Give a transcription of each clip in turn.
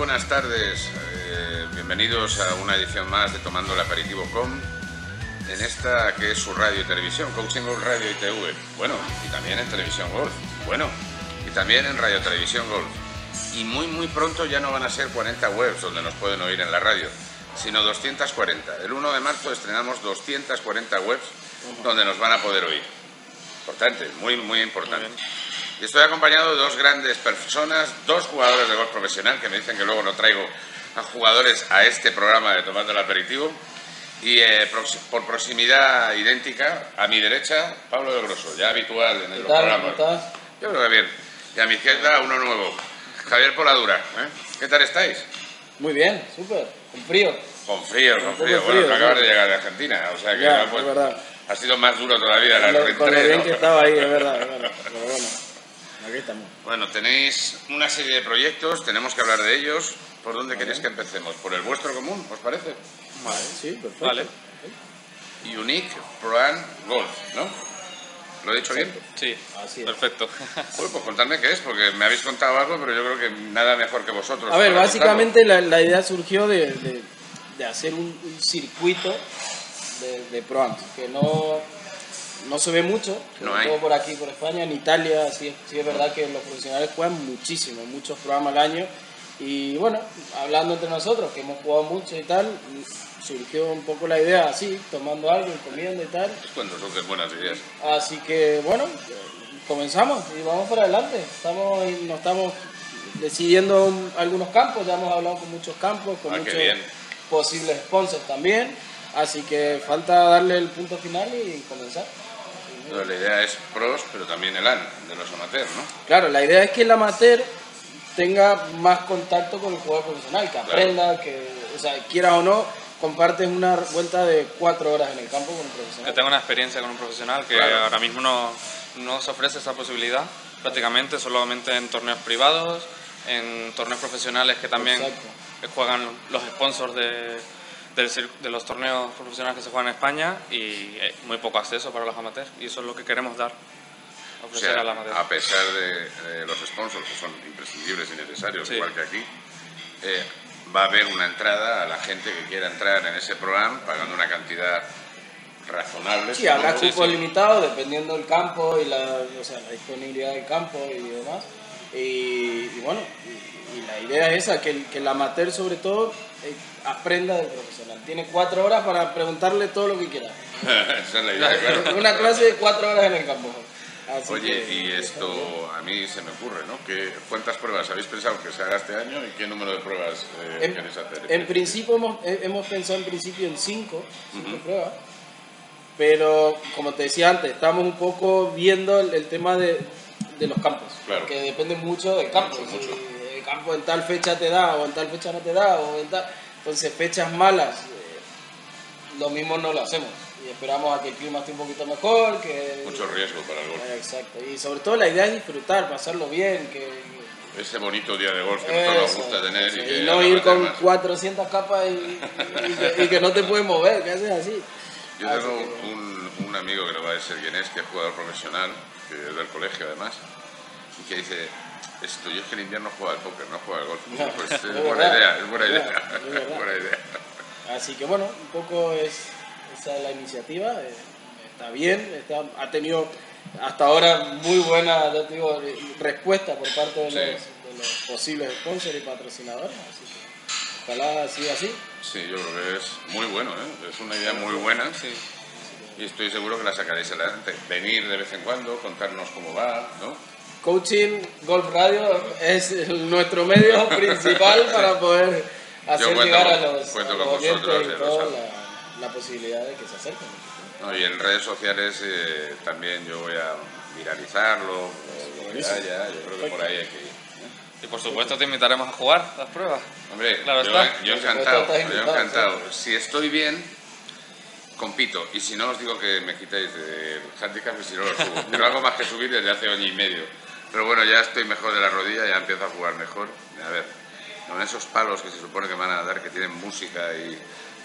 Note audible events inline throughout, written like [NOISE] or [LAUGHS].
Buenas tardes, eh, bienvenidos a una edición más de Tomando el Aperitivo Com, en esta que es su radio y televisión, Coaching Golf Radio y TV, bueno, y también en Televisión Golf, bueno, y también en Radio Televisión Golf. Y muy muy pronto ya no van a ser 40 webs donde nos pueden oír en la radio, sino 240. El 1 de marzo estrenamos 240 webs donde nos van a poder oír. Importante, muy muy importante. Y estoy acompañado de dos grandes personas, dos jugadores de golf profesional, que me dicen que luego no traigo a jugadores a este programa de Tomando el Aperitivo. Y eh, por proximidad idéntica, a mi derecha, Pablo de Grosso, ya habitual en el ¿Qué tal? programa. ¿Cómo estás? Yo creo que bien. Y a mi izquierda, uno nuevo, Javier Poladura. ¿eh? ¿Qué tal estáis? Muy bien, súper. Con frío. Con frío, con frío. frío, Bueno, tú acabas de llegar de Argentina, o sea que Ya, no, es pues, ha sido más duro todavía Con lo, con lo bien que estaba ahí, es verdad, es verdad. Pero bueno, aquí estamos. Bueno, tenéis una serie de proyectos, tenemos que hablar de ellos. ¿Por dónde queréis que empecemos? ¿Por el vuestro común, os parece? Vale, sí, perfecto. Vale. Unique Pro Am Golf, ¿no? ¿Lo he dicho bien? Sí, Así es. perfecto. [LAUGHS] Bueno, pues contadme qué es, porque me habéis contado algo, pero yo creo que nada mejor que vosotros. A ver, básicamente la, la idea surgió de, de- de hacer un, un circuito de, de Pro-Am, que no, no se ve mucho, No hay. todo por aquí, por España, en Italia, sí, sí es verdad que los profesionales juegan muchísimo, muchos programas al año. Y bueno, hablando entre nosotros, que hemos jugado mucho y tal, surgió un poco la idea así, tomando algo y comiendo y tal. contarlo. Cuando surgen buenas ideas. Así que bueno, comenzamos y vamos para adelante. Estamos, nos estamos decidiendo un- algunos campos, ya hemos hablado con muchos campos, con Ah, muchos posibles sponsors también. Así que falta darle el punto final y comenzar. Entonces, la idea es pros, pero también el AN, de los amateurs, ¿no? Claro, la idea es que el amateur tenga más contacto con el jugador profesional, que Claro. aprenda, que, o sea, quieras o no, compartes una vuelta de cuatro horas en el campo con un Que profesional. tenga una experiencia con un profesional que Claro. ahora mismo no, no se ofrece esa posibilidad, prácticamente solamente en torneos privados, en torneos profesionales que también Exacto. juegan los sponsors de, del de los torneos profesionales que se juegan en España y eh, muy poco acceso para los amateurs y eso es lo que queremos dar, O ofrecer sea, amateur. a pesar de, de los sponsors, que son imprescindibles y necesarios, Sí. igual que aquí, eh, va a haber una entrada a la gente que quiera entrar en ese programa pagando una cantidad razonable. Sí, habrá supongo. Sí, cupos sí. limitados dependiendo del campo y la, o sea, la disponibilidad del campo y demás. Y, y bueno, y, y la idea es esa, que el, que el amateur sobre todo eh, aprenda del profesional. Tiene cuatro horas para preguntarle todo lo que quiera. [LAUGHS] Esa es la idea, claro. [LAUGHS] Una clase de cuatro horas en el campo. Así Oye, que- y esto a mí se me ocurre, ¿no? ¿Qué, ¿Cuántas pruebas habéis pensado que se haga este año y qué número de pruebas eh, En, queréis hacer? en principio hemos, he- hemos pensado en principio en cinco, cinco pruebas, pero como te decía antes, estamos un poco viendo el, el tema de, de los campos, Claro. que depende mucho del campo. Mucho, mucho. En tal fecha te da o en tal fecha no te da, o en tal, entonces fechas malas, eh, lo mismo no lo hacemos y esperamos a que el clima esté un poquito mejor, que Mucho riesgo para el golf. Eh, Exacto, y sobre todo la idea es disfrutar, pasarlo bien, que Ese bonito día de golf que nos gusta tener sí, y, y no ir con más. 400 capas y, y que, y que no te puedes mover, que haces así. Yo tengo un amigo que no va a decir quién es, que es jugador profesional, que es del colegio además, y que dice, esto, yo es que en invierno juega al póker, no juega al golf. No, pues [LAUGHS] es, buena verdad, idea, es buena idea, verdad, es es verdad. buena idea. Así que bueno, un poco es esa es la iniciativa, eh, está bien, está, ha tenido hasta ahora muy buena te digo, respuesta por parte de, Sí. los, de los posibles sponsors y patrocinadores, así que ojalá siga así. Sí, yo creo que es muy bueno, ¿eh? es una idea muy buena Sí. y estoy seguro que la sacaréis adelante. Venir de vez en cuando, contarnos cómo va, ¿no? Coaching Golf Radio es nuestro medio [LAUGHS] principal para poder hacer cuento llegar a con- los, cuento a con los oyentes vosotros, y ya todo sabes. la, la posibilidad de que se acerquen. No, y en redes sociales eh, también yo voy a viralizarlo, eh, Buenísimo. ya, ya, yo creo que por ahí hay que ir. Y por supuesto te invitaremos a jugar las pruebas. Hombre, Claro yo, está. yo encantado, yo encantado. Si estoy bien, compito. Y si no, os digo que me quitéis del handicap y si no lo subo. [LAUGHS] Pero algo más que subir desde hace año y medio. Pero bueno, ya estoy mejor de la rodilla, ya empiezo a jugar mejor. A ver, con esos palos que se supone que van a dar, que tienen música y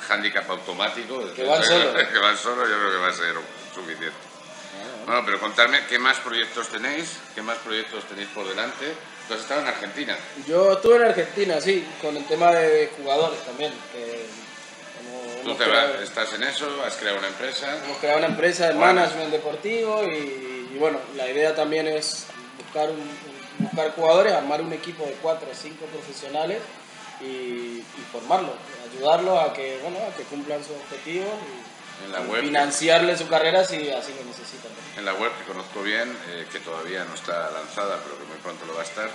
handicap automático, Que van [LAUGHS] solos. que van solos, yo creo que va a ser suficiente. Bueno, pero contadme qué más proyectos tenéis, qué más proyectos tenéis por delante. Tú has estado en Argentina. Yo estuve en Argentina, sí, con el tema de jugadores también. Que como Tú te creado- vas- estás en eso, has creado una empresa. Hemos creado una empresa de Bueno. management deportivo y, y bueno, la idea también es buscar, un- buscar jugadores, armar un equipo de 4 o 5 profesionales y, y formarlos, ayudarlos a que, bueno, a que cumplan sus objetivos En la y web. financiarles su carrera si así lo necesitan. En la web que conozco bien, eh, que todavía no está lanzada, pero que muy pronto lo va a estar,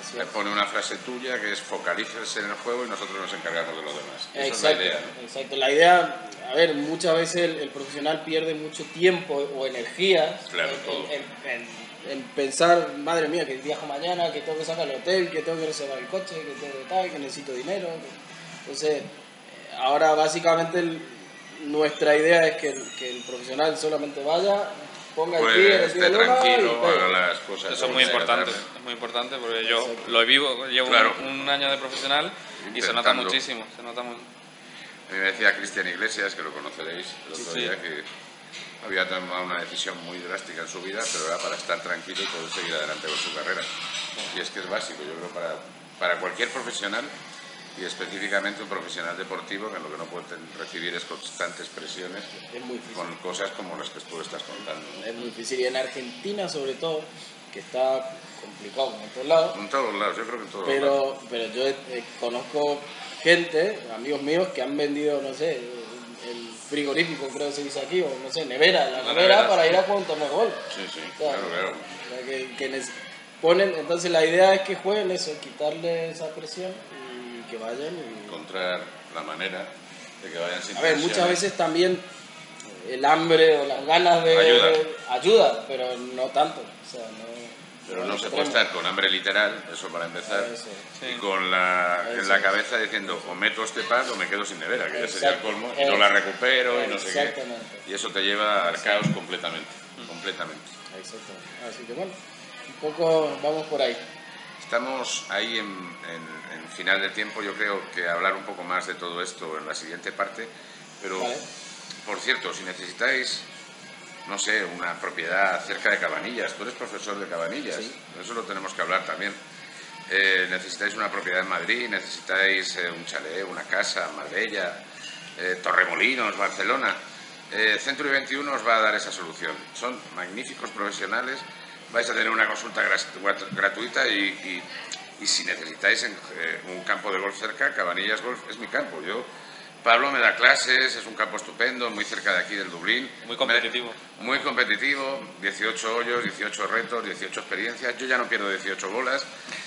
Así es. pone una frase tuya que es focalícese en el juego y nosotros nos encargamos de lo demás. Esa es la Exacto, idea. ¿no? exacto. La idea, a ver, muchas veces el, el profesional pierde mucho tiempo o energía Claro, en, en- en- en pensar, madre mía, que viajo mañana, que tengo que sacar el hotel, que tengo que reservar el coche, que tengo que tal, que necesito dinero. que- Entonces, eh, ahora básicamente el- nuestra idea es que el, que el profesional solamente vaya, ponga el Pues pie el esté tranquilo, y haga las cosas. Eso es muy importante, es muy importante porque yo Exacto. lo vivo, llevo un- Claro. un, año de profesional y se nota Intentando. muchísimo, se nota muy... A mí me decía Cristian Iglesias, que lo conoceréis el otro Sí. día, que había tomado una decisión muy drástica en su vida, pero era para estar tranquilo y poder seguir adelante con su carrera. Y es que es básico, yo creo, para, para cualquier profesional y específicamente un profesional deportivo que lo que no puede recibir es constantes presiones Es muy con cosas como las que tú estás contando. ¿no? Es muy difícil. Y en Argentina, sobre todo, que está complicado en otros lados. En todos lados, yo creo que en todos lados. Pero, pero yo eh, conozco gente, amigos míos, que han vendido, no sé, frigorífico, creo que se dice aquí, o no sé, nevera, la La nevera nevera, para sí. ir a jugar un torneo de golf. Sí, sí, O sea, claro, que, que nes- ponen, entonces la idea es que jueguen eso, quitarle esa presión y que vayan. y- Encontrar la manera de que vayan sin A ver, muchas veces también el hambre o las ganas de Ayuda. ayuda, pero no tanto. O sea, no, Pero no se puede estar con hambre literal, eso para empezar, y con la, en la cabeza diciendo o meto este pan o me quedo sin nevera, que ya sería el colmo, y no la recupero y no sé qué. Exactamente. Y eso te lleva al caos completamente, completamente. Exactamente. Así que bueno, un poco vamos por ahí. Estamos ahí en, en- en final de tiempo, yo creo que hablar un poco más de todo esto en la siguiente parte, pero Vale. por cierto, si necesitáis, no sé, una propiedad cerca de Cabanillas, tú eres profesor de Cabanillas, Sí. eso lo tenemos que hablar también. Eh, necesitáis una propiedad en Madrid, necesitáis eh, un chalet, una casa, Marbella, eh, Torremolinos, Barcelona. Eh, Century 21 os va a dar esa solución. Son magníficos profesionales, vais a tener una consulta gratuita y, y- y si necesitáis en, un campo de golf cerca, Cabanillas Golf es mi campo. Yo, Pablo me da clases, es un campo estupendo, muy cerca de aquí del Dublín. Muy competitivo. Me- muy competitivo, 18 hoyos, 18 retos, 18 experiencias. Yo ya no pierdo 18 bolas,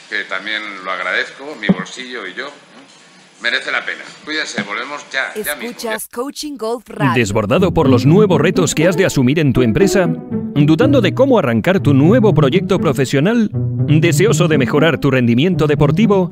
que también lo agradezco, mi bolsillo y yo. Merece la pena. Cuídense, volvemos ya, ya mismo. Escuchas Coaching Golf Radio. ¿Desbordado por los nuevos retos que has de asumir en tu empresa? ¿Dudando de cómo arrancar tu nuevo proyecto profesional? ¿Deseoso de mejorar tu rendimiento deportivo?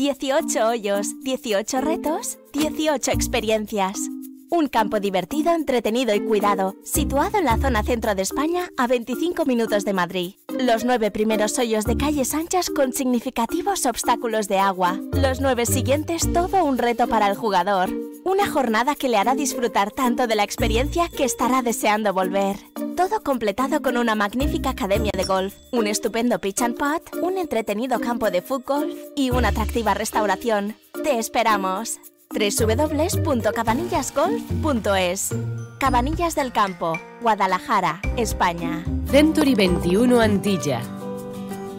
Cabanillas Golf. 18 hoyos, 18 retos, 18 experiencias. Un campo divertido, entretenido y cuidado, situado en la zona centro de España a 25 minutos de Madrid. Los nueve primeros hoyos de calles anchas con significativos obstáculos de agua. Los nueve siguientes todo un reto para el jugador. Una jornada que le hará disfrutar tanto de la experiencia que estará deseando volver. Todo completado con una magnífica academia de golf, un estupendo pitch and putt, un entretenido campo de fútbol y una atractiva restauración. Te esperamos www.cabanillasgolf.es Cabanillas del Campo, Guadalajara, España. Century 21 Antilla.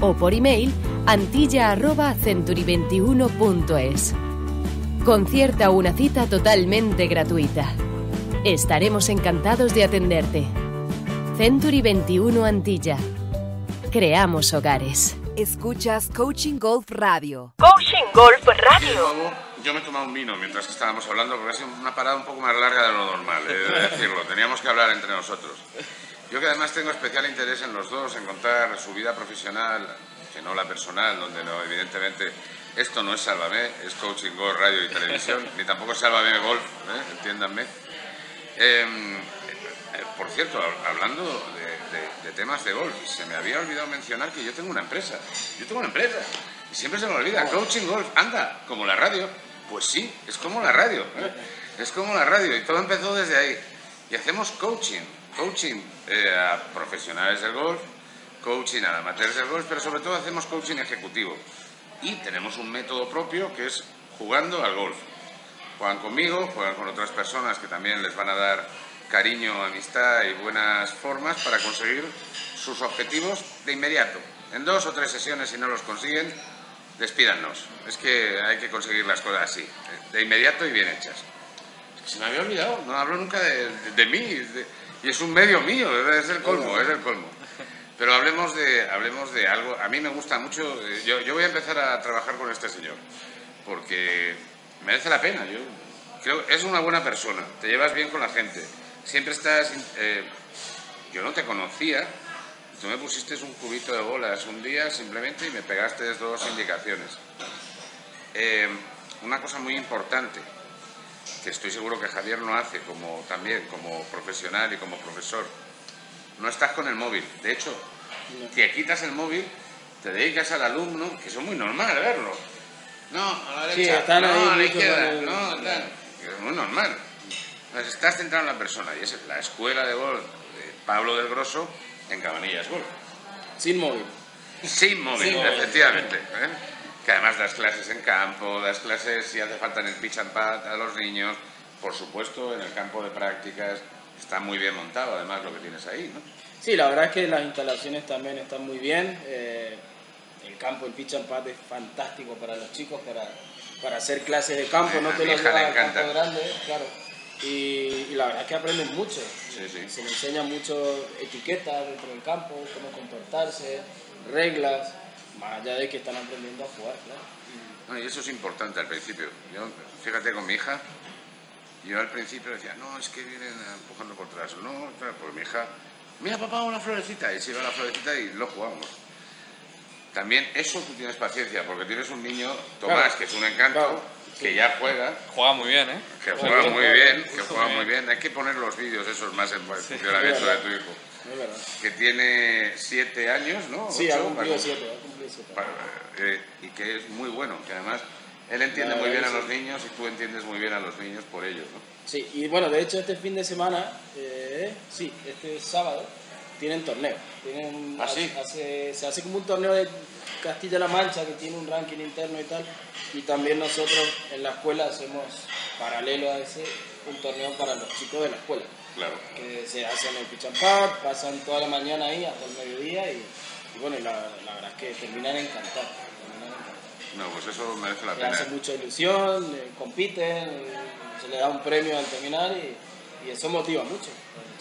o por email antilla@century21.es. Concierta una cita totalmente gratuita. Estaremos encantados de atenderte. Century 21 Antilla. Creamos hogares. Escuchas Coaching Golf Radio. Coaching Golf Radio. Yo me he tomado un vino mientras que estábamos hablando porque ha sido una parada un poco más larga de lo normal, he de decirlo. Teníamos que hablar entre nosotros. Yo que además tengo especial interés en los dos, en contar su vida profesional, que no la personal, donde no, evidentemente esto no es Sálvame, es Coaching Golf, Radio y Televisión, [LAUGHS] ni tampoco es Sálvame Golf, ¿eh? entiéndanme. Em, eh, por cierto, hab- hablando de, de- de temas de golf, se me había olvidado mencionar que yo tengo una empresa. Yo tengo una empresa. Y siempre se me olvida. Coaching Golf, anda, como la radio. Pues sí, es como la radio. ¿eh? Es como la radio. Y todo empezó desde ahí. Y hacemos coaching. Coaching eh, a profesionales del golf, coaching a amateurs del golf, pero sobre todo hacemos coaching ejecutivo. Y tenemos un método propio que es jugando al golf juegan conmigo, juegan con otras personas que también les van a dar cariño, amistad y buenas formas para conseguir sus objetivos de inmediato. En dos o tres sesiones, si no los consiguen, despídanos. Es que hay que conseguir las cosas así, de inmediato y bien hechas. Se me había olvidado, no hablo nunca de, de- de mí, de- y es un medio mío, es el colmo, es el colmo. Pero hablemos de, hablemos de algo, a mí me gusta mucho, eh, yo, yo voy a empezar a trabajar con este señor, porque merece la pena, yo creo es una buena persona, te llevas bien con la gente, siempre estás, eh, yo no te conocía, tú me pusiste un cubito de bolas un día simplemente y me pegaste dos indicaciones. Eh, una cosa muy importante, que estoy seguro que Javier no hace como también como profesional y como profesor, no estás con el móvil. De hecho, te quitas el móvil, te dedicas al alumno, que eso es muy normal verlo. No, a la Sí, derecha, están no, ahí a la izquierda, el- no, tal. Es muy normal. Pues estás centrado en la persona y es la escuela de golf de Pablo del Grosso en Cabanillas Golf. Sin móvil. Sin móvil, Sin móvil. efectivamente. ¿eh? Que además das clases en campo, das clases si hace falta en el pitch and pad a los niños, por supuesto en el campo de prácticas. Está muy bien montado además lo que tienes ahí, ¿no? Sí, la verdad es que las instalaciones también están muy bien. eh, el campo, el pitch and pad es fantástico para los chicos, para, para hacer clases de campo, A no te lo llevas le al campo grande, claro. Y, y la verdad es que aprenden mucho. Sí, sí. Se les enseña mucho etiquetas dentro del campo, cómo comportarse, reglas, más allá de que están aprendiendo a jugar, claro. No, y eso es importante al principio. Yo, fíjate con mi hija, yo al principio decía, no, es que vienen empujando por atrás. No, claro, pues mi hija, mira papá, una florecita. Y se iba la florecita y lo jugamos. También eso tú tienes paciencia, porque tienes un niño, Tomás, Claro. que es un encanto, Claro. que ya juega, Juega muy bien, ¿eh? que juega muy bien, que juega bien. muy bien. Hay que poner los vídeos esos más en funcionamiento de verdad. tu hijo. Es verdad. Que tiene siete años, ¿no? Sí, ha cumplido siete, para- eh, y que es muy bueno, que además él entiende muy bien a los niños y tú entiendes muy bien a los niños por ellos, ¿no? Sí, y bueno, de hecho este fin de semana, eh, sí, este sábado, tienen torneo. Tienen, ¿Ah, sí? hace- se hace como un torneo de Castilla-La Mancha que tiene un ranking interno y tal. Y también nosotros en la escuela hacemos, paralelo a ese, un torneo para los chicos de la escuela. Claro. Que se hacen el pitch and pad, pasan toda la mañana ahí hasta el mediodía y, y bueno, la, la verdad es que terminan encantados. No, pues eso merece la Le pena. hace mucha ilusión, compiten, se le da un premio al terminar y, y eso motiva mucho.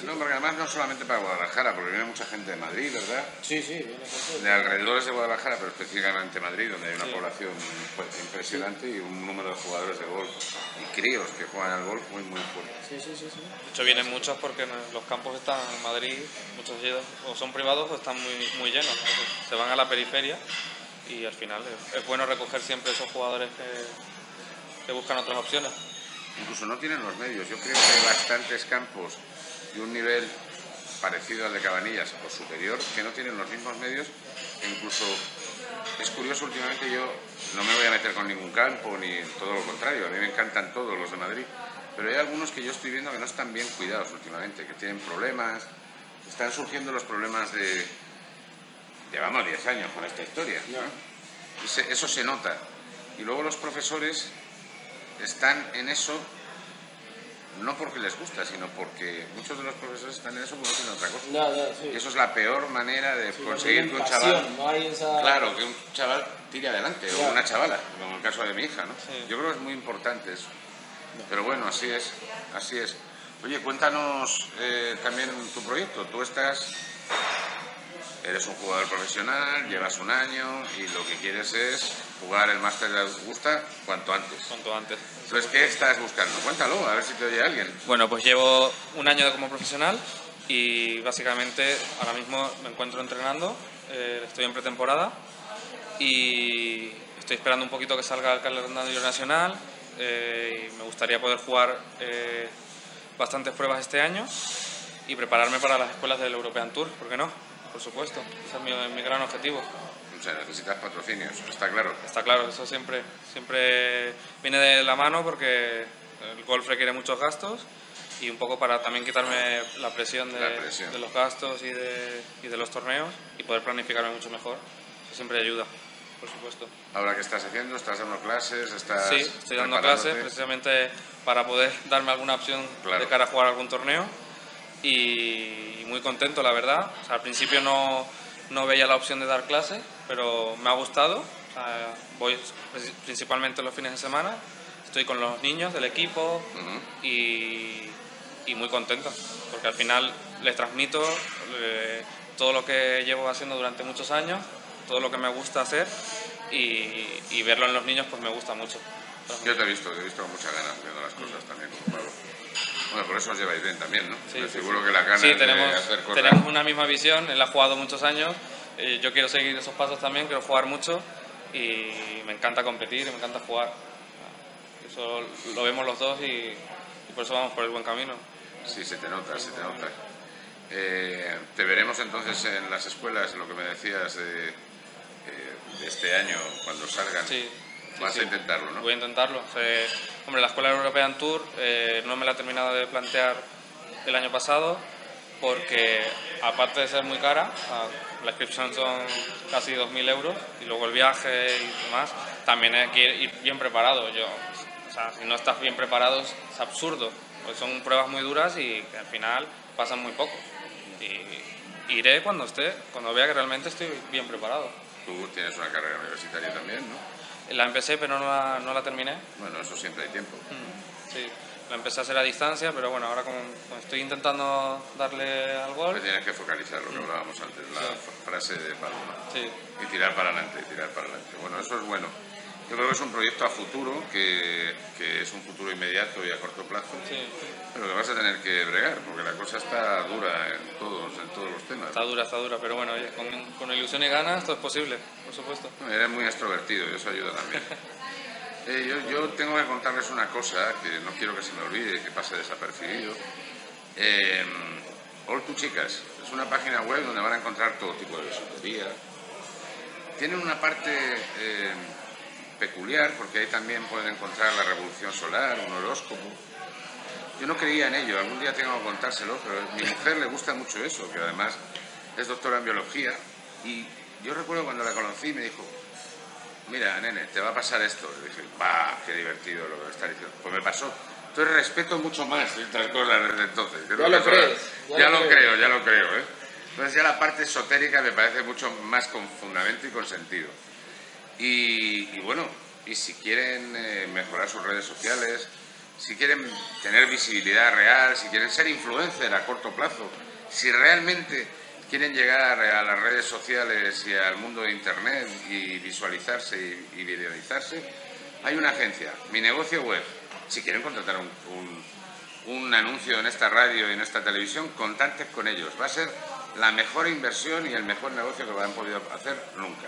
No, porque además no solamente para Guadalajara, porque viene mucha gente de Madrid, ¿verdad? Sí, sí, viene gente. De alrededores de Guadalajara, pero específicamente Madrid, donde hay una población pues, impresionante y un número de jugadores de golf y críos que juegan al golf muy, muy fuerte. Sí, sí, sí, sí. De hecho, vienen muchos porque los campos están en Madrid, muchos de ellos o son privados o están muy, muy llenos. Se van a la periferia y al final es, es bueno recoger siempre esos jugadores que, que buscan otras opciones. Incluso no tienen los medios. Yo creo que hay bastantes campos de un nivel parecido al de Cabanillas o superior que no tienen los mismos medios. E incluso es curioso últimamente yo no me voy a meter con ningún campo ni todo lo contrario. A mí me encantan todos los de Madrid. Pero hay algunos que yo estoy viendo que no están bien cuidados últimamente, que tienen problemas. Están surgiendo los problemas de... Llevamos 10 años con esta historia. eso se nota. Y luego los profesores están en eso no porque les gusta, sino porque muchos de los profesores están en eso porque no tienen otra cosa. Ya, ya, sí. Y eso es la peor manera de Sí, no conseguir que un pasión, chaval... no hay esa- Claro, que un chaval tire adelante, o una chavala, como en el caso de mi hija, ¿no? Sí. Yo creo que es muy importante eso. Pero bueno, así es, así es. Oye, cuéntanos eh, también tu proyecto. Tú estás, eres un jugador profesional, llevas un año y lo que quieres es jugar el máster de Augusta cuanto antes. Cuanto antes. Entonces, ¿qué estás buscando? Cuéntalo, a ver si te oye alguien. Bueno, pues llevo un año como profesional y básicamente ahora mismo me encuentro entrenando, eh, estoy en pretemporada y estoy esperando un poquito que salga el calendario nacional eh, y me gustaría poder jugar eh, bastantes pruebas este año y prepararme para las escuelas del European Tour, ¿por qué no? Por supuesto, ese es mi, mi gran objetivo. O sea, necesitas patrocinios, está claro. Está claro, eso siempre, siempre viene de la mano porque el golf requiere muchos gastos y un poco para también quitarme la presión de, La presión. de los gastos y de, y de los torneos y poder planificarme mucho mejor. Eso siempre ayuda, por supuesto. Ahora, ¿qué estás haciendo? ¿Estás dando clases? ¿Estás Sí, estoy dando clases precisamente para poder [LAUGHS] darme alguna opción Claro. de cara a jugar algún torneo y muy contento, la verdad. O sea, al principio no, no veía la opción de dar clases, pero me ha gustado. O sea, voy pri- principalmente los fines de semana, estoy con los niños del equipo Ujú. y, y muy contento, porque al final les transmito eh, todo lo que llevo haciendo durante muchos años, todo lo que me gusta hacer y, y verlo en los niños pues me gusta mucho. Yo te he visto, te he visto con muchas ganas viendo las cosas también como. Bueno, por eso os lleváis bien también, ¿no? Sí, sí, seguro sí. que las ganas Sí, tenemos, de hacer cosas... tenemos una misma visión, él ha jugado muchos años, eh, yo quiero seguir esos pasos también, quiero jugar mucho y me encanta competir, y me encanta jugar. Eso lo vemos los dos y, y por eso vamos por el buen camino. Sí, se te nota, se te nota. Eh, te veremos entonces en las escuelas, lo que me decías de, eh, de este año, cuando salgan. Sí, Vas sí. a intentarlo, ¿no? Voy a intentarlo. Hombre, la Escuela European Tour eh, no me la he terminado de plantear el año pasado porque aparte de ser muy cara, la inscripción son casi 2.000 euros y luego el viaje y demás, también hay que ir bien preparado. Yo, o sea, si no estás bien preparado es, es absurdo, pues son pruebas muy duras y que al final pasan muy poco. Y iré cuando esté, cuando vea que realmente estoy bien preparado. Tú tienes una carrera universitaria también, ¿no? La empecé pero no la, no la terminé. Bueno, eso siempre hay tiempo. Sí, la empecé a hacer a distancia, pero bueno, ahora como, como estoy intentando darle al gol, tienes que focalizar, lo que hablábamos antes, la frase de Paloma. sí, Y tirar para adelante, y tirar para adelante. Bueno, eso es bueno. Yo creo que es un proyecto a futuro, que, que es un futuro inmediato y a corto plazo, sí, pero que vas a tener que bregar, porque la cosa está dura en todos, en todos los temas. está dura, está dura, pero bueno, oye, con, con ilusión y ganas todo es posible, por supuesto. No, Eres muy extrovertido y eso ayuda también. [LAUGHS] Eh, yo, yo tengo que contarles una cosa que no quiero que se me olvide, que pase desapercibido. Eh, All Tu Chicas es una página web donde van a encontrar todo tipo de bisutería. Tienen una parte eh, peculiar porque ahí también pueden encontrar la revolución solar, un horóscopo. Yo no creía en ello, algún día tengo que contárselo, pero a mi mujer le gusta mucho eso, que además es doctora en biología. Y yo recuerdo cuando la conocí me dijo, mira, nene, te va a pasar esto. Y dije, va, qué divertido lo que está diciendo. Pues me pasó. Entonces respeto mucho más estas cosas desde entonces. Ya lo crees, Ya, ya lo lo creo, ya lo creo, ¿eh? Entonces ya la parte esotérica me parece mucho más con fundamento y con sentido. Y, bueno, y si quieren eh, mejorar sus redes sociales, si quieren tener visibilidad real, si quieren ser influencer a corto plazo, si realmente quieren llegar a las redes sociales y al mundo de Internet y visualizarse y, y hay una agencia, Mi Negocio Web. Si quieren contratar un, un- un anuncio en esta radio y en esta televisión, contacten con ellos. Va a ser la mejor inversión y el mejor negocio que han podido hacer nunca.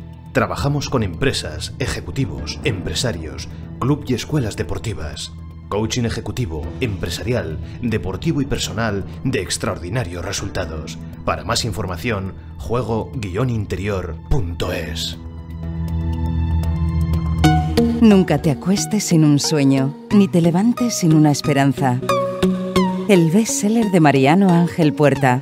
Trabajamos con empresas, ejecutivos, empresarios, club y escuelas deportivas. Coaching ejecutivo, empresarial, deportivo y personal de extraordinarios resultados. Para más información, juego-interior.es. Nunca te acuestes sin un sueño, ni te levantes sin una esperanza. El bestseller de Mariano Ángel Puerta.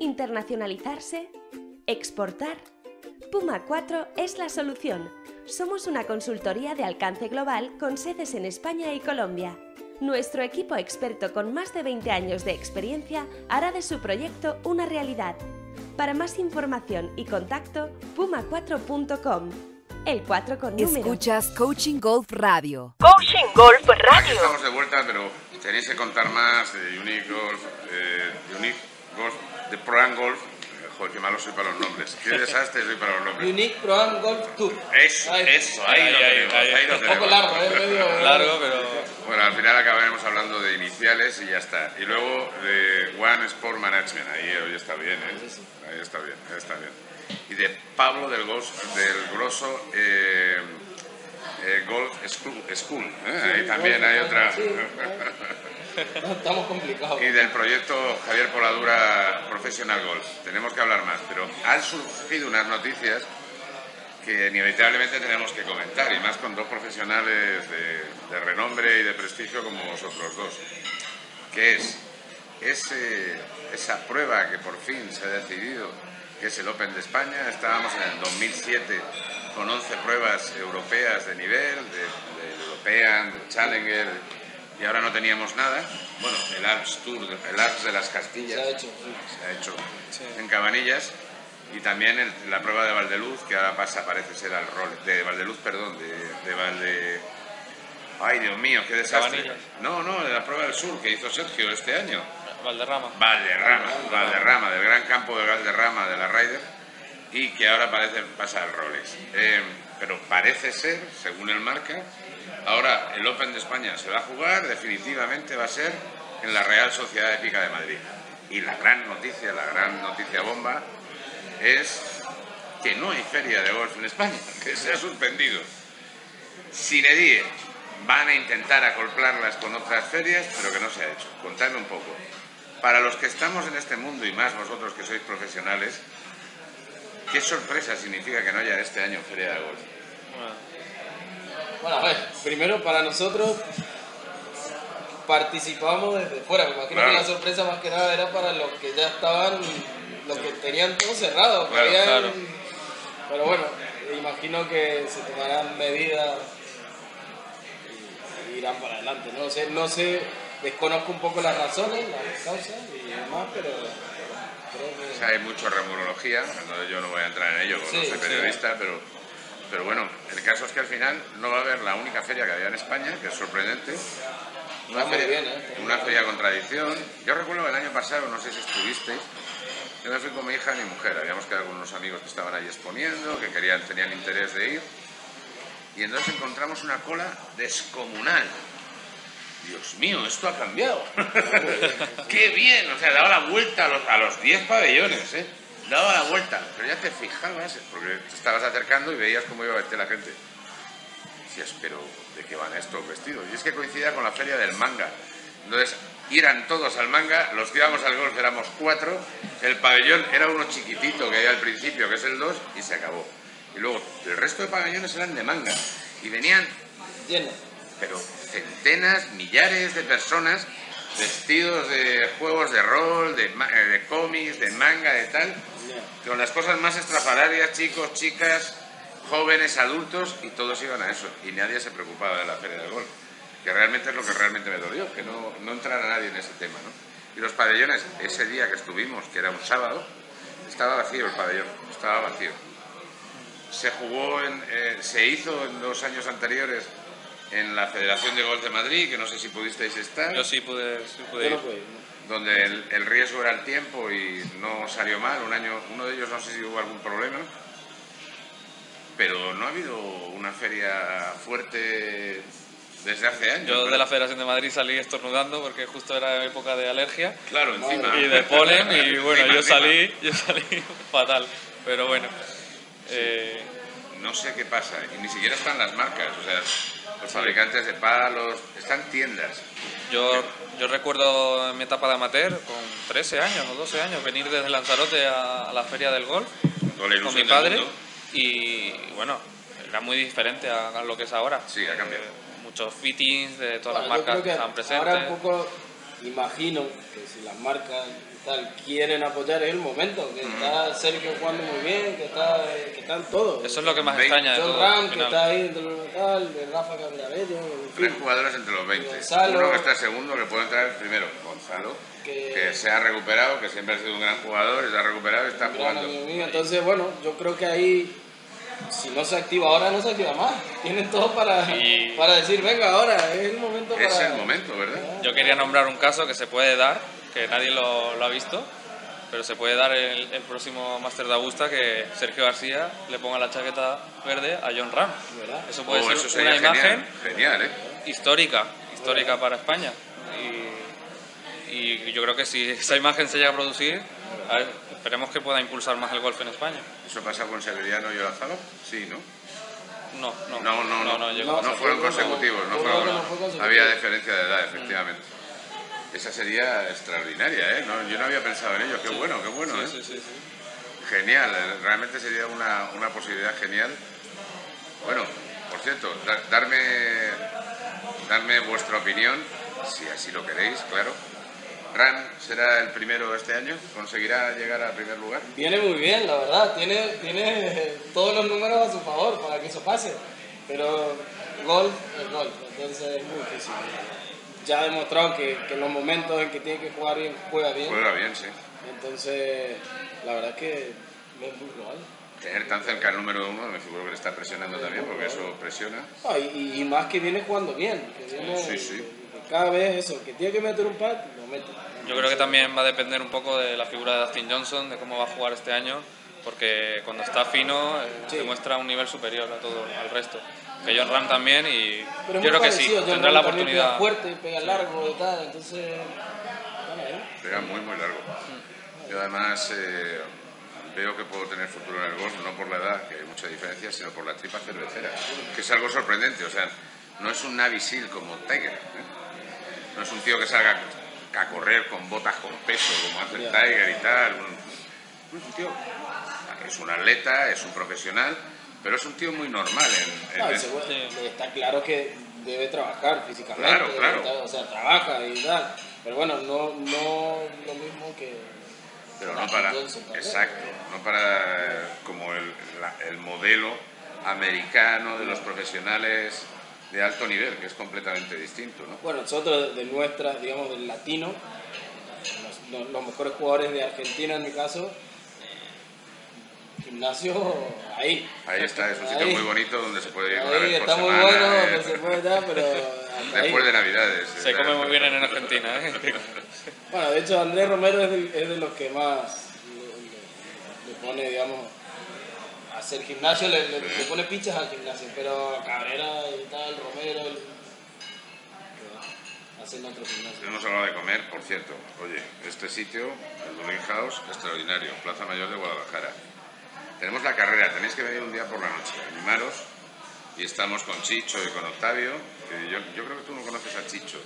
¿Internacionalizarse? ¿Exportar? Puma 4 es la solución. Somos una consultoría de alcance global con sedes en España y Colombia. Nuestro equipo experto con más de 20 años de experiencia hará de su proyecto una realidad. Para más información y contacto, puma4.com. El 4 con número. Escuchas Coaching Golf Radio. Coaching Golf Aquí Radio. estamos de vuelta, pero tenéis que contar más de Unique Golf, eh, Unique Golf, de Pro Am Golf. Eh, Joder, qué malo soy para los nombres. Qué desastre soy para los nombres. Unique Pro Am Golf Tour. Eso, Ahí. eso, ahí, Ahí, lo ahí, tenemos, ahí. ahí lo Un poco tenemos. largo, ¿eh? Medio... Largo, pero Bueno, al final acabaremos hablando de iniciales y ya está. Y luego de One Sport Management, ahí hoy está bien, ¿eh? Ahí está bien, ahí está bien. Y de Pablo del, Gos- del Grosso eh, eh, Golf School, School, ¿eh? ahí también hay otra. [LAUGHS] [LAUGHS] Estamos complicados. Y del proyecto Javier Poladura Professional Golf. Tenemos que hablar más, pero han surgido unas noticias que inevitablemente tenemos que comentar, y más con dos profesionales de, renombre y de prestigio como vosotros dos, que es ese- esa prueba que por fin se ha decidido, que es el Open de España. Estábamos en el 2007 con 11 pruebas europeas de nivel, de European, de Challenger, y ahora no teníamos nada. Bueno, el Alps Tour, el Alps de las Se Castillas ha hecho, sí. se ha hecho en Cabanillas y también el- la prueba de Valdeluz que ahora pasa parece ser al rol de Valdeluz perdón de, de Valde ay Dios mío qué desastre Cabanillas. no no de la prueba del sur que hizo Sergio este año Valderrama. Valderrama Valderrama del gran campo de Valderrama de la Ryder y que ahora parece pasa al Rolex Eh, pero parece ser según el marca ahora el Open de España se va a jugar definitivamente va a ser en la Real Sociedad Épica de Madrid y la gran noticia la gran noticia bomba es que no hay feria de golf en España, [LAUGHS] que se ha suspendido. Sine die, van a intentar acoplarlas con otras ferias, pero que no se ha hecho. Contadme un poco. Para los que estamos en este mundo y más vosotros que sois profesionales, ¿qué sorpresa significa que no haya este año feria de golf? Bueno, a ver, primero para nosotros participamos desde fuera. Me imagino Claro. que la sorpresa más que nada era para los que ya estaban, los que tenían todo cerrado. Claro, habían- claro. Pero bueno, imagino que se tomarán medidas y, y irán para adelante. No sé, no sé, desconozco un poco las razones, las causas y demás, pero creo que... O sea, hay mucha entonces yo no voy a entrar en ello, porque no Sí, soy sí. periodista, pero, pero bueno, el caso es que al final no va a haber la única feria que había en España, que es sorprendente. Una, feria, bien, ¿eh? una feria con tradición. Yo recuerdo que el año pasado, no sé si estuvisteis, yo me fui con mi hija y mi mujer, habíamos quedado con unos amigos que estaban ahí exponiendo, que querían, tenían interés de ir, y entonces encontramos una cola descomunal. Dios mío, esto ha cambiado. [LAUGHS] Qué bien, o sea, daba la vuelta a los, a los 10 pabellones, ¿eh? Daba la vuelta, pero ya te fijabas, porque te estabas acercando y veías cómo iba a vestir la gente. Decías, pero ¿de qué van estos vestidos? Y es que coincidía con la feria del manga. Entonces, iran todos al manga, los que íbamos al golf éramos cuatro, el pabellón era uno chiquitito que había al principio, que es el 2, y se acabó. Y luego, el resto de pabellones eran de manga. Y venían Lleno. pero centenas, millares de personas vestidos de juegos de rol, de, eh, de cómics, de manga, de tal, con las cosas más estrafalarias, chicos, chicas, jóvenes, adultos, y todos iban a eso. Y nadie se preocupaba de la feria del golf, que realmente es lo que realmente me dolió, que no, no entrara nadie en ese tema. ¿no? Y los pabellones, ese día que estuvimos, que era un sábado, estaba vacío el pabellón, estaba vacío. Se jugó, en, eh, se hizo en los años anteriores en la Federación de Golf de Madrid, que no sé si pudisteis estar. Yo sí pude, sí pude ir. no puedo ir, ¿no? donde el, el riesgo era el tiempo y no salió mal. Un año, uno de ellos no sé si hubo algún problema, pero no ha habido una feria fuerte desde hace años. Yo de la Federación de Madrid salí estornudando porque justo era época de alergia Claro, encima. y de polen y bueno, Encima, yo encima. salí, yo salí [LAUGHS] fatal, pero bueno. eh, No sé qué pasa, y ni siquiera están las marcas, o sea, los fabricantes de palos, están tiendas. yo, yo recuerdo en mi etapa de amateur, con 13 años o 12 años, venir desde Lanzarote a, a la feria del golf con mi padre y bueno, era muy diferente a, a lo que es ahora. Sí, ha cambiado. Eh, muchos fittings de todas Bueno, las marcas que estaban presentes. Ahora un poco imagino que si las marcas tal quieren apoyar es el momento, que está Sergio jugando muy bien, que, está, que están todos. Eso es lo que más extraña de John todo. Ram, que está ahí entre los tal, de Rafa Cabrabello, en Tres fin. jugadores entre los 20. Gonzalo. Uno que está segundo, que puede entrar primero, Gonzalo, Que- que se ha recuperado, que siempre ha sido un gran jugador, y se ha recuperado y está jugando. mío. Entonces, bueno, yo creo que ahí, si no se activa ahora, no se activa más. [LAUGHS] Tienen todo para, Y- para decir, venga, ahora es el momento para... Es el momento, ¿verdad? Yo quería nombrar un caso que se puede dar, que nadie lo, lo ha visto, pero se puede dar el, el próximo Máster de Augusta que Sergio García le ponga la chaqueta verde a John Ram. ¿Verdad? Eso puede Oh, ser eso sería una imagen genial, ¿eh? histórica, histórica para España. Y, y yo creo que si esa imagen se llega a producir, a ver, esperemos que pueda impulsar más el golf en España. ¿Eso pasa con Severiano y Olazábal? Sí, ¿no? No, no, No, no, no. no. No, No, fueron consecutivos, no no, fueron-. Había diferencia de edad, efectivamente. Esa sería extraordinaria, ¿eh? No, yo no había pensado en ello. Qué bueno, qué bueno, ¿eh? Sí, sí, sí. Genial, eh, realmente sería una, una posibilidad genial. Bueno, por cierto, da- darme, darme vuestra opinión, si así lo queréis, claro. ¿Ran será el primero este año? ¿Conseguirá llegar al primer lugar? Viene muy bien, la verdad. Tiene, tiene todos los números a su favor para que eso pase. Pero golf es golf, entonces es muy difícil. Ya ha demostrado que, que en los momentos en que tiene que jugar bien, juega bien. Juega bien, sí. Entonces, la verdad es que es muy probable. Tener tan cerca el número uno, me figuro que le está presionando también, porque eso presiona. Ah, y, y más que viene jugando bien. Que viene, Sí, sí. que cada vez eso, que tiene que meter un pad, lo mete. Yo creo que también va a depender un poco de la figura de Dustin Johnson, de cómo va a jugar este año, porque cuando está fino eh, Sí. demuestra un nivel superior a todo al resto. Que John Ram también y Pero es yo creo que sí, parecido, John tendrá Ram la oportunidad. Pega fuerte, pega largo y tal, entonces. Bueno. Pega muy, muy largo. Yo además eh, veo que puedo tener futuro en el golf, no por la edad, que hay mucha diferencia, sino por la tripa cervecera, que es algo sorprendente. O sea, no es un Navy Seal como Tiger. ¿eh? No es un tío que salga a correr con botas con peso, como hace el. Tiger y tal. Un, un tío es un atleta, es un profesional, pero es un tío muy normal en, en No, seguro- está claro que debe trabajar físicamente, Claro, claro. o sea, trabaja y tal, pero bueno, no, no lo mismo que... Pero no para, Johnson, exacto, no para como el, la- el modelo americano de los profesionales de alto nivel, que es completamente distinto, ¿no? Bueno, nosotros de nuestra, digamos, del latino, los mejores jugadores de Argentina en mi caso, gimnasio ahí. Ahí está, es un sitio Ahí. muy bonito donde se puede ir una Ahí vez por está muy semana, bueno, eh, se puede dar, pero ahí. después de Navidades. Se come muy bien en Argentina. ¿eh? [LAUGHS] Bueno, de hecho Andrés Romero es de, es de los que más le, pone, digamos, a hacer gimnasio, le, le- le pone pichas al gimnasio, pero Cabrera y tal, Romero, el- que va, hacen otro gimnasio. Hemos hablado de comer, por cierto. Oye, este sitio, el Dublin House, extraordinario, Plaza Mayor de Guadalajara. Tenemos la carrera, tenéis que venir un día por la noche, animaros. Y estamos con Chicho y con Octavio. que yo, yo creo que tú no conoces a Chicho.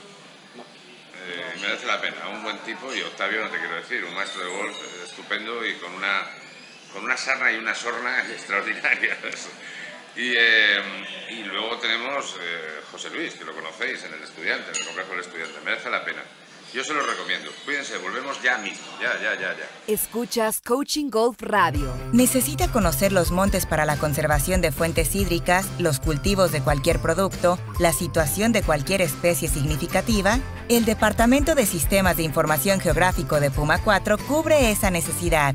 Eh, merece la pena, un buen tipo y Octavio no te quiero decir, un maestro de golf eh, estupendo y con una, con una sarna y una sorna [LAUGHS] extraordinarias. Y, eh, y luego tenemos eh, José Luis, que lo conocéis en el estudiante, en el complejo del estudiante, merece la pena. Yo se los recomiendo. Cuídense, volvemos ya mismo, ya, ya, ya, ya. Escuchas Coaching Golf Radio. ¿Necesita conocer los montes para la conservación de fuentes hídricas, los cultivos de cualquier producto, la situación de cualquier especie significativa? El Departamento de Sistemas de Información Geográfico de Puma 4 cubre esa necesidad.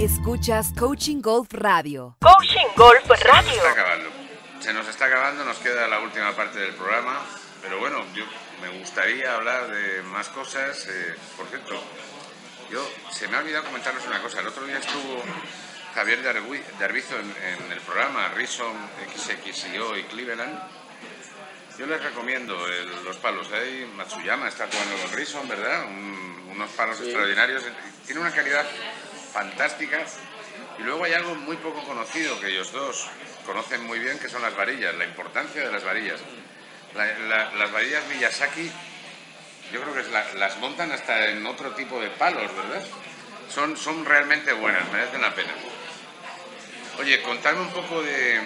Escuchas Coaching Golf Radio. Coaching Golf Radio. Se nos está acabando. Se nos está acabando, nos queda la última parte del programa. Pero bueno, yo me gustaría hablar de más cosas. eh, por cierto, yo se me ha olvidado comentarles una cosa. El otro día estuvo Javier de Argui- de Arbizo en, en el programa Rison XXIO y Cleveland. Yo les recomiendo el- los palos. Ahí Matsuyama está jugando con Rison, ¿verdad? Un- unos palos extraordinarios. Tiene una calidad fantástica. Y luego hay algo muy poco conocido que ellos dos conocen muy bien, que son las varillas, la importancia de las varillas. La- la- las varillas Miyazaki, yo creo que las montan hasta en otro tipo de palos, ¿verdad? Son, son realmente buenas, merecen la pena. Oye, contadme un poco de,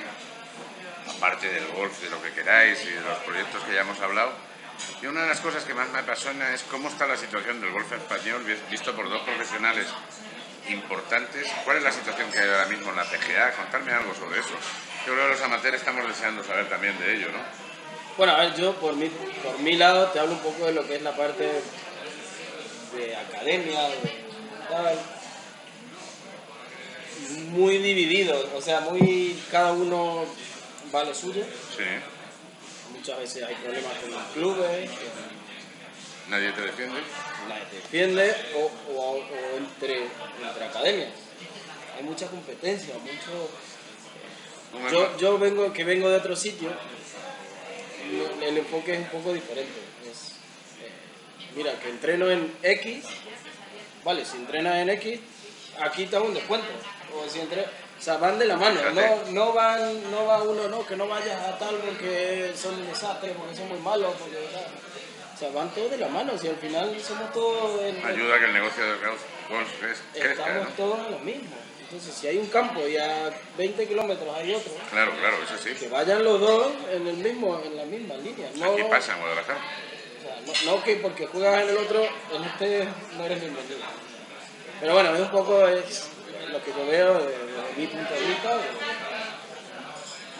aparte del golf, de lo que queráis y de los proyectos que ya hemos hablado, y una de las cosas que más me apasiona es cómo está la situación del golf español vi- visto por dos profesionales importantes. ¿Cuál es la situación que hay ahora mismo en la PGA? Contarme algo sobre eso. Yo creo que los amateurs estamos deseando saber también de ello, ¿no? Bueno, a ver, yo por mi, por mi lado te hablo un poco de lo que es la parte de academia, de tal. Muy dividido, o sea, muy cada uno va lo suyo. Sí. Muchas veces hay problemas con los clubes, ¿Nadie te defiende? nadie te defiende, o, o- o entre, entre academias. Hay mucha competencia, mucho... Yo, yo vengo, que vengo de otro sitio, el, el enfoque es un poco diferente. Es, eh, mira, que entreno en X, vale, si entrenas en X, aquí te hago un descuento. O, si entre, o sea, van de la mano, no, no, van, no va uno, no, que no vayas a tal porque son un desastre, porque son muy malos, porque tal. Sea, van todos de la mano, si al final somos todos... en- Ayuda a que el negocio golf golf crez- crezca, Estamos ¿no? todos en lo mismo. Entonces, si hay un campo y a 20 kilómetros hay otro, Claro, claro, eso sí. que vayan los dos en, el mismo, en la misma línea. No, Aquí pasa en Guadalajara. o sea, no, no que porque juegas en el otro, en este no eres bienvenido. Pero bueno, es un poco es lo que yo veo desde, desde mi punto de vista.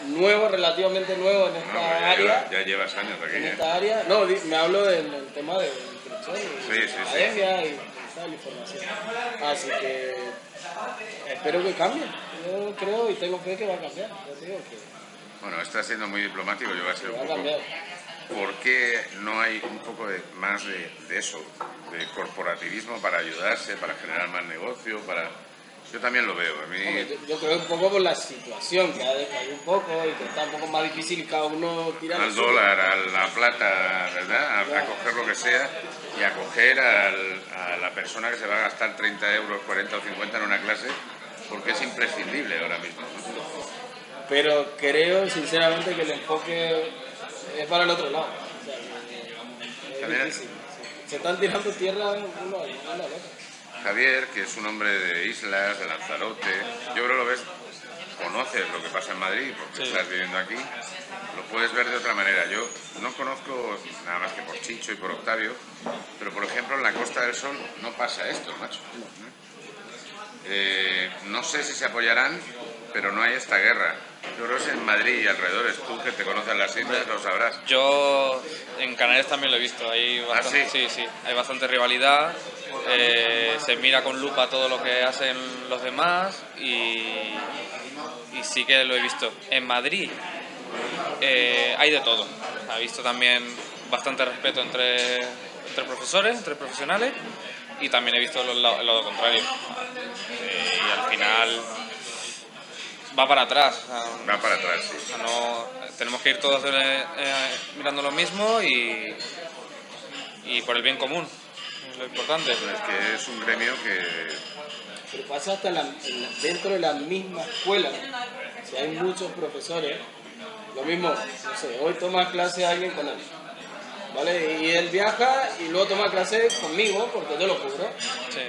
Nuevo, relativamente nuevo en esta No, ya, área. lleva- ya llevas años aquí, En ¿eh? esta área, no, me hablo del, del tema de inscripción, y Sí, sí, sí. academia y tal información. Así que espero que cambie. Yo creo y tengo fe que va a cambiar. Yo digo que Bueno, está siendo muy diplomático, yo voy a ser un poco... cambiar. ¿Por qué no hay un poco de, más de, de eso, de corporativismo para ayudarse, para generar más negocio, para... Yo también lo veo, a mí... Hombre, yo, yo creo un poco por la situación que ha decaído un poco y que está un poco más difícil cada uno tira lo al dólar, a la plata, ¿verdad? A, a coger lo que sea y a coger al- a la persona que se va a gastar 30 euros, 40 o 50 en una clase, porque es imprescindible ahora mismo. Pero creo sinceramente que el enfoque es para el otro lado. O sea, es difícil. Se, están tirando tierra uno al otro. Javier, que es un hombre de islas, de Lanzarote, yo creo que lo ves conoces lo que pasa en Madrid, porque Sí. estás viviendo aquí, lo puedes ver de otra manera. Yo no conozco nada más que por Chicho y por Octavio, pero por ejemplo en la Costa del Sol no pasa esto, macho. Eh, no sé si se apoyarán, pero no hay esta guerra. Es en Madrid y alrededores. Tú que te conoces las islas lo sabrás. Yo en Canarias también lo he visto, hay bastante, ¿Ah, sí? sí, hay bastante rivalidad, eh, se mira con lupa todo lo que hacen los demás y, y sí que lo he visto. En Madrid eh, hay de todo, he visto también bastante respeto entre, entre profesores, entre profesionales y también he visto lo- lo- el lado contrario. Eh, y al final va para atrás. o sea, Va para atrás, sí. o sea, no, tenemos que ir todos eh, eh, mirando lo mismo y, y por el bien común, es lo importante. Es que es un gremio que Pero pasa hasta la- en la- dentro de la misma escuela. Si hay muchos profesores, lo mismo, no sé, hoy toma clase alguien con él. ¿Vale? Y él viaja y luego toma clase conmigo, porque yo lo cubro. Sí.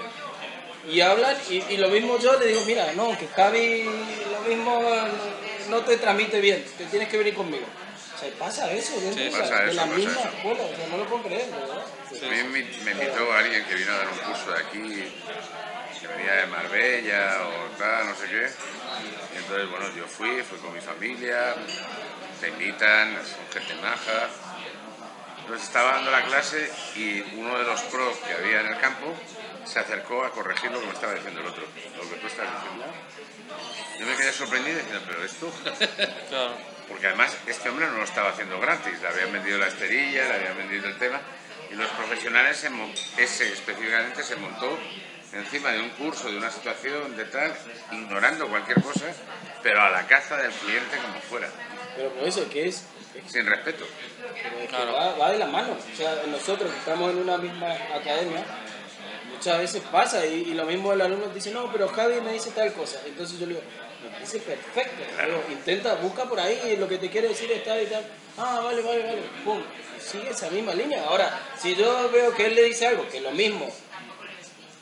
Y hablan, y, y lo mismo yo le digo, mira, no, que Javi lo mismo no te transmite bien, que tienes que venir conmigo. O sea, pasa eso dentro Sí, la- pasa de eso, la pasa misma eso. escuela, o sea, no lo puedo creer, verdad. Me invitó alguien que vino a dar un curso de aquí, que venía de Marbella o tal, no sé qué. Y entonces, bueno, yo fui, fui con mi familia, te invitan, son gente maja. Entonces estaba dando la clase y uno de los pros que había en el campo se acercó a corregir lo que me estaba diciendo el otro, lo que tú estás diciendo. Yo me quedé sorprendido diciendo, pero esto... [LAUGHS] Claro. Porque además este hombre no lo estaba haciendo gratis, le habían vendido la esterilla, le habían vendido el tema, y los profesionales, se ese específicamente se montó encima de un curso, de una situación, de tal, ignorando cualquier cosa, pero a la caza del cliente como fuera, Pero por eso, que es, es sin respeto. Pero es que Claro. va, va de la mano. O sea, nosotros que estamos en una misma academia, muchas veces pasa y, lo mismo el alumno dice, no, pero Javi me dice tal cosa. Entonces yo le digo, me parece perfecto. Intenta, busca por ahí lo que te quiere decir es tal y tal. Ah, vale, vale, vale. Pum. Sigue esa misma línea. Ahora, si yo veo que él le dice algo, que es lo mismo,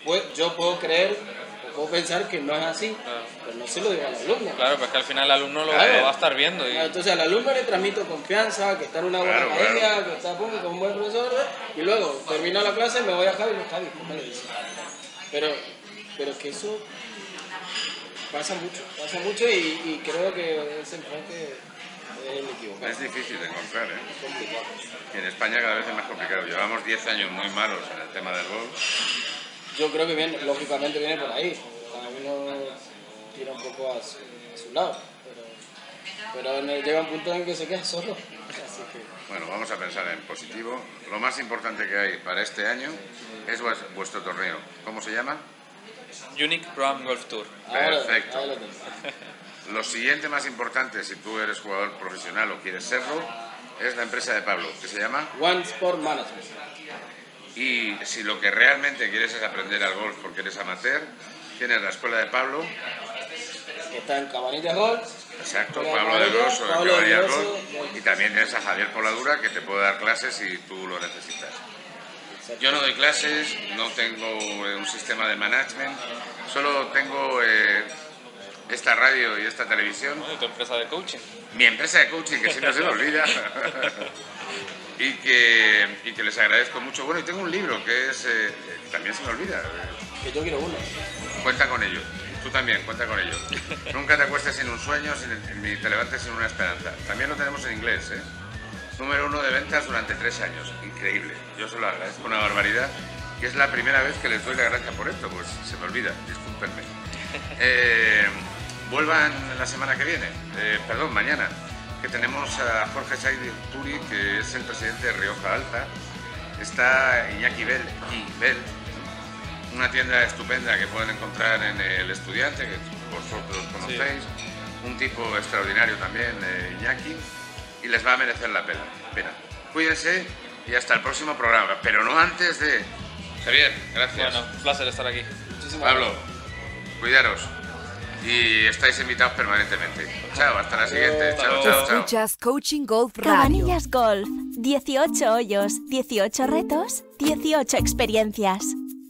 pues yo puedo creer o puedo pensar que no es así, Claro. pero no se lo digo al alumno. Claro, pues que al final el alumno lo, Claro. lo va a estar viendo y Ah, Entonces al alumno le transmito confianza, que está en una buena Claro, academia, que está con un buen profesor, y luego termina la clase, me voy a Javi y digo, Javi, ¿cómo le dices? Pero, pero que eso pasa mucho, pasa mucho y, y creo que ese enfoque es el equivocado. Es difícil de encontrar, ¿eh? Es complicado. Y en España cada vez es más complicado. Llevamos 10 años muy malos en el tema del golf. Yo creo que viene, lógicamente viene por ahí. Cada uno tira un poco a su, a su lado, pero, pero llega un punto en que se queda solo. Así que Bueno, vamos a pensar en positivo. Lo más importante que hay para este año es vues- vuestro torneo. ¿Cómo se llama? Unique Pro Am Golf Tour. ahora, Perfecto. ahí lo tengo. [LAUGHS] [LAUGHS] Lo siguiente más importante, si tú eres jugador profesional o quieres serlo, es la empresa de Pablo, que se llama. One Sport Management. Y si lo que realmente quieres es aprender al golf porque eres amateur, tienes la escuela de Pablo, que está en Cabanillas Golf. exacto, Pablo de Grosso, de Pablo de Cabanillas Golf, y también tienes a Javier Poladura que te puede dar clases si tú lo necesitas. Yo no doy clases, no tengo eh, un sistema de management, solo tengo eh, esta radio y esta televisión ¿no? Y tu empresa de coaching. mi empresa de coaching, que siempre se me olvida, [LAUGHS] y, que, y que les agradezco mucho. Bueno, y tengo un libro que es, eh, también se me olvida, eh, Que yo quiero uno. cuenta con ello. Tú también, cuenta con ello. [LAUGHS] Nunca te acuestes sin un sueño, sin, ni te levantes sin una esperanza. También lo tenemos en inglés, ¿eh? Número uno de ventas durante tres años. Increíble. Yo se lo agradezco una barbaridad. Y es la primera vez que les doy la gracia por esto, pues se me olvida, discúlpenme. [LAUGHS] Eh, vuelvan la semana que viene, eh, perdón, mañana, que tenemos a Jorge Saidi Turi, que es el presidente de Rioja Alta. Está Iñaki Bell, y Bell, una tienda estupenda que pueden encontrar en El Estudiante, que vosotros conocéis. Un tipo extraordinario también, eh, Iñaki, y les va a merecer la pena. pena. Cuídense y hasta el próximo programa, pero no antes de... Javier, gracias. Bueno, un placer estar aquí. Muchísimas Pablo, cuidaros. Y estáis invitados permanentemente. Chao, hasta la siguiente. Chao, chao, chao. Escuchas Coaching Golf Radio. Cabanillas Golf. 18 hoyos, 18 retos, 18 experiencias.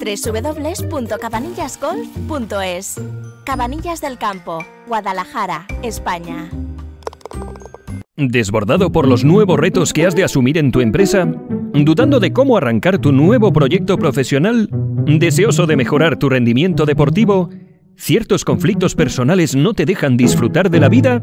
www.cabanillasgolf.es Cabanillas del Campo, Guadalajara, España. ¿Desbordado por los nuevos retos que has de asumir en tu empresa? ¿Dudando de cómo arrancar tu nuevo proyecto profesional? ¿Deseoso de mejorar tu rendimiento deportivo? ¿Ciertos conflictos personales no te dejan disfrutar de la vida?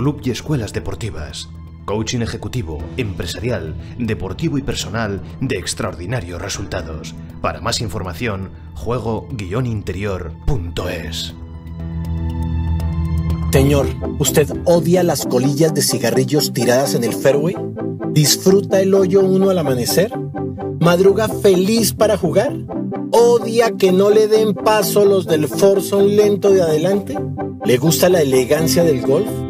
club y escuelas deportivas. Coaching ejecutivo, empresarial, deportivo y personal de extraordinarios resultados. Para más información, juego-interior.es. Señor, ¿usted odia las colillas de cigarrillos tiradas en el fairway? ¿Disfruta el hoyo uno al amanecer? ¿Madruga feliz para jugar? ¿Odia que no le den paso los del forzón lento de adelante? ¿Le gusta la elegancia del golf?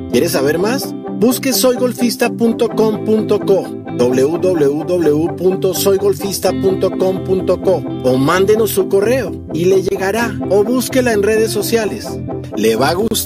¿Quieres saber más? Busque soygolfista.com.co www.soygolfista.com.co o mándenos su correo y le llegará o búsquela en redes sociales. Le va a gustar.